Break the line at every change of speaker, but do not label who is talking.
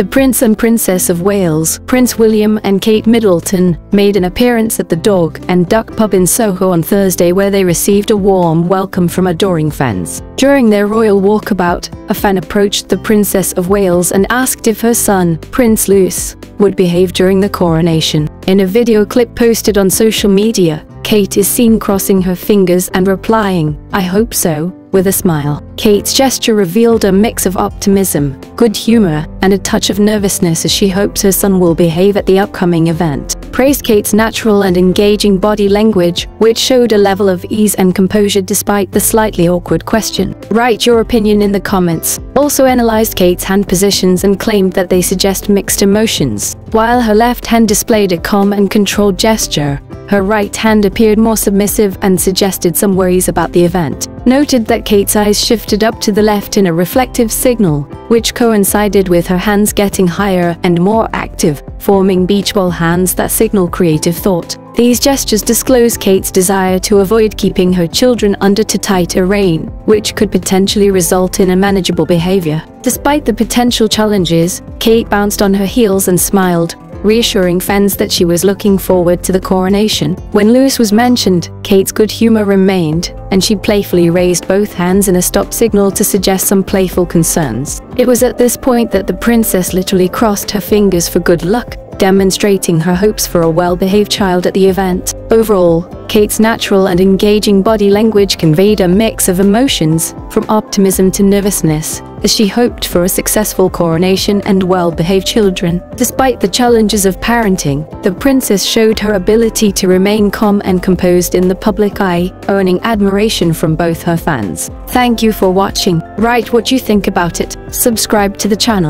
The Prince and Princess of Wales, Prince William and Kate Middleton, made an appearance at the Dog and Duck pub in Soho on Thursday where they received a warm welcome from adoring fans. During their royal walkabout, a fan approached the Princess of Wales and asked if her son, Prince Louis, would behave during the coronation. In a video clip posted on social media, Kate is seen crossing her fingers and replying, I hope so, with a smile. Kate's gesture revealed a mix of optimism, good humor, and a touch of nervousness as she hopes her son will behave at the upcoming event. Praised Kate's natural and engaging body language, which showed a level of ease and composure despite the slightly awkward question. Write your opinion in the comments. Also analyzed Kate's hand positions and claimed that they suggest mixed emotions. While her left hand displayed a calm and controlled gesture, her right hand appeared more submissive and suggested some worries about the event. Noted that Kate's eyes shifted up to the left in a reflective signal, which coincided with her hands getting higher and more active, forming beach ball hands that signal creative thought. These gestures disclose Kate's desire to avoid keeping her children under too tight a rein, which could potentially result in unmanageable behavior. Despite the potential challenges, Kate bounced on her heels and smiled, reassuring fans that she was looking forward to the coronation. When Louis was mentioned, Kate's good humor remained, and she playfully raised both hands in a stop signal to suggest some playful concerns. It was at this point that the princess literally crossed her fingers for good luck, demonstrating her hopes for a well-behaved child at the event. Overall, Kate's natural and engaging body language conveyed a mix of emotions, from optimism to nervousness, as she hoped for a successful coronation and well-behaved children. Despite the challenges of parenting, the princess showed her ability to remain calm and composed in the public eye, earning admiration from both her fans. Thank you for watching. Write what you think about it. Subscribe to the channel.